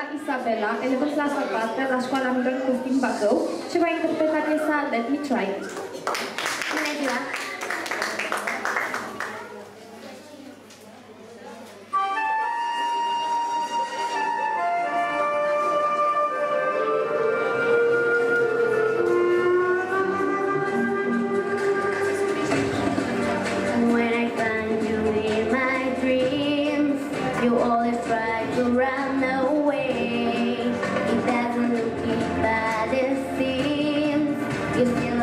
Daniela Isabela, elevă clasa 4 la școala Miron Costin Bacău și va interpreta piesa Let Me Try. You always try to run away. Thank you.